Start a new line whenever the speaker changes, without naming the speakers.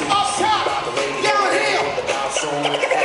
Up top, down downhill.